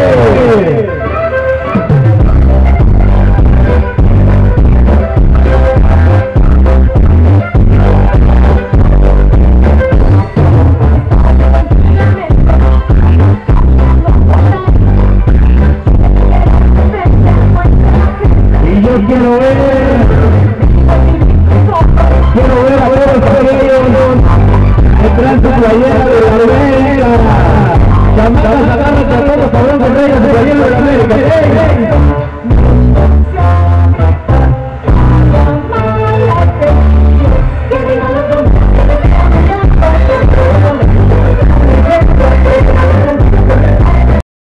Aê!